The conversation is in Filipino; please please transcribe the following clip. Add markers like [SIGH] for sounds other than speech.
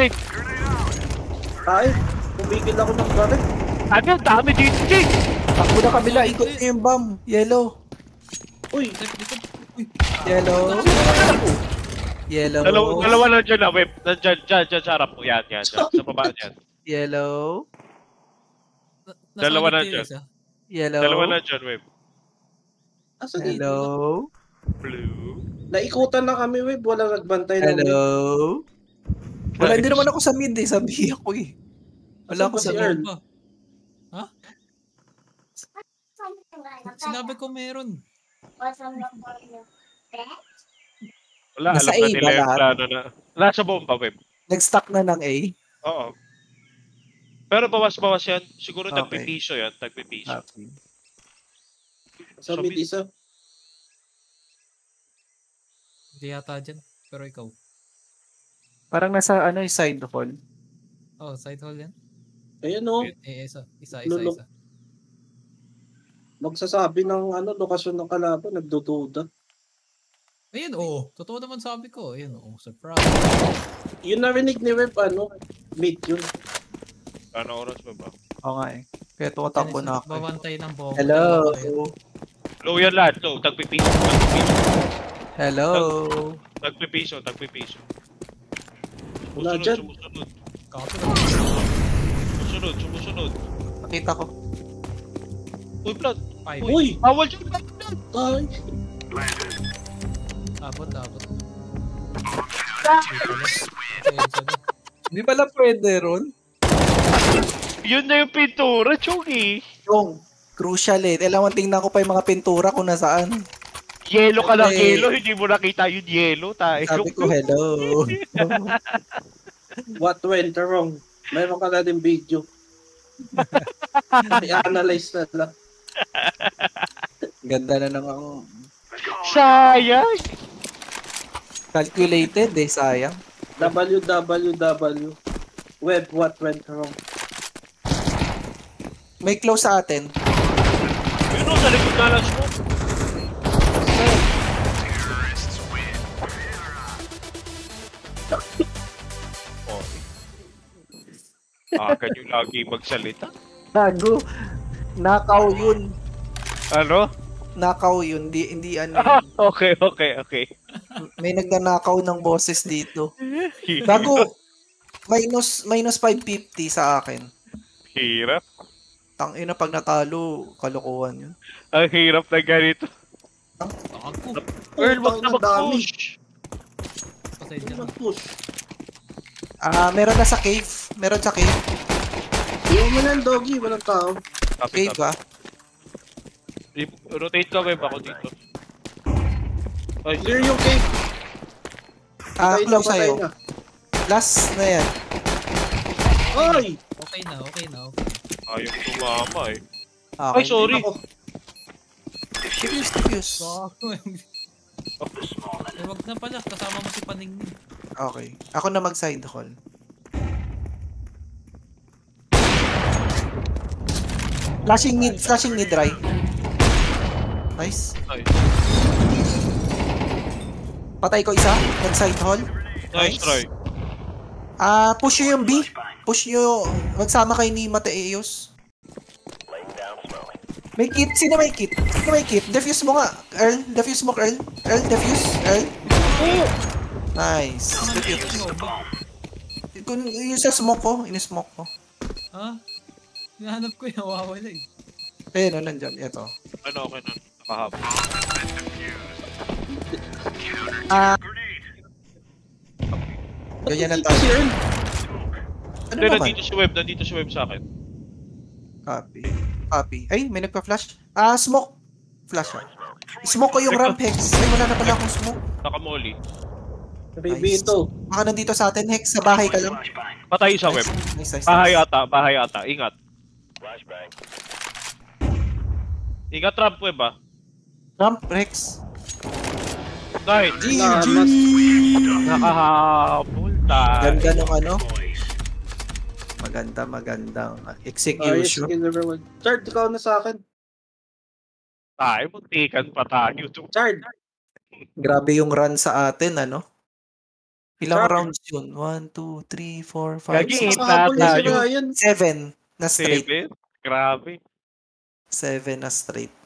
Jake. Ay, pumigil ako ng baril. Ano yung dami dito, Jake? Takbo na kabila, ikot niyo yung bomb. Yellow. Uy, Yellow. Yellow. Dalawa, dalawa na dyan na, web. Nandyan, dyan, dyan, sa harap mo. Yan, yan, dyan. Sa baba yan. Yellow. Dalawa na dyan. Yellow. Dalawa na dyan, web. asa dito? Hello. Blue. Naikutan na kami, web. Walang nagbantay na Hello. web. Wala, hindi naman ako sa mid eh. Sabi ako eh. Wala ako sa mid. Ha? Sinabi ko meron. Wala, Nasa alam na A nila ba yung plano na. Nasa bomba, web. Nag-stack na ng A. Oo. Pero bawas-bawas yan. Siguro Okay. tagpipiso yan. Tagpipiso. Happy. Sa mid isa. Hindi yata dyan. Pero ikaw. Parang nasa ano yung side hall. Oh, side hall yan. Ayan o. Eh, isa. Isa, isa, Lulok. isa. Magsasabi ng ano, lokasyon ng kalaban. Nagdududa. Ayun, oo. Totoo naman sabi ko. Ayun, oo. Surprise. Yun narinig ni web, ano, mid yun. Ano oras ba ba? Oo nga eh. Kaya tumatakbo na ako. eh. Babantay ng bomba. Hello. Low yan lahat, low. Tagpipiso, tagpipiso. Hello. Tagpipiso, tagpipiso. Wala dyan. sumusunod. Sumusunod, sumusunod. Nakita ko. Uy, blood. Uy! Bawal dyan, blood. Ay! Abot, abot. Hindi pala pwede ron. Yun na yung pintura, Chogi. Yung crucial eh. Kailangan tingnan ko pa yung mga pintura kung nasaan. Yellow ka lang, Eh. yellow. Hindi mo nakita yung yellow. Tayo. Sabi ko, hello. [LAUGHS] What went wrong? Meron ka na din video. [LAUGHS] I-analyze na lang. Ganda na ng ang Sayang. calculated eh, sayang. www. Web, what went wrong? May close sa atin. Yun o, sa likod na lang. Ah, kanyo lagi magsalita. Gago. Nakaw yun. Ano? Nakaw yun. Hindi, hindi ano. Ah, [LAUGHS] okay, okay, okay. May nagnanakaw ng boses dito. Gago. Minus, minus 550 sa akin. Hirap. Tangina pag natalo, kalokohan yun. Ang hirap na ganito. Tago. Earl, wag na ina, mag-push. Pasensya na. Mag-push. Ah, meron na sa cave. Meron sa cave. Iwan mo ang doggy, walang tao. Copy, Cave copy. ba? Rotate ka, web ako dito. Ay, Clear yung cave. Ah, Patay na, close patay sa'yo. na. Last na yan. Ay! Okay na, okay na, okay. ayaw tumama eh. Okay. Ay, sorry. Ako. Diffuse, diffuse. Gago. Eh, wag na pala. Kasama mo si Paningning. Okay. Ako na mag-side hall. Flashing mid, flashing mid, Rai. Nice. Ay, Patay ko isa. Nag-side hall. nice try. Ah, push nyo yung B. Push nyo. Magsama kayo ni Mateos. May kit. Sino may kit? Sino may kit? Defuse mo nga. Earl. Defuse mo, Earl. Earl, defuse. Earl. Nice. Defuse. Kung yung sa smoke ko, in-smoke ko. Ha? Hinahanap ko yung nawawala eh. Ayun, oh, nandyan. Ito. Ano, okay na. Nakahapon. Ah. Ganyan ang tayo. Ano Hindi, naman? nandito si web. Nandito si web sa akin. Copy. Copy. Ay, may nagpa-flash. Ah, smoke. Flash. ah. Smoke ko yung ramp hex. Ay, wala na pala akong smoke. Nakamoli. Baby Nice. ito. Baka nandito sa atin, Hex. Sa bahay ka lang. Patay sa web. Nice, nice, Bahay nice. ata, bahay ata. Ingat. Ingat ramp web ah. Ramp, Rex. Nice. Salamat. Nakahabol tayo. Ganda nung ano. Maganda, magandang execution. Chard, ikaw na sa akin. Tayo, muntikan pa tayo. Chard. Grabe yung run sa atin, ano? Ilang Grabe. rounds yun? 1, 2, 3, 4, 5, Gagi, 6, Nakahabol na si tayo. Ryan. 7 na straight. Seven? Grabe. 7 na straight.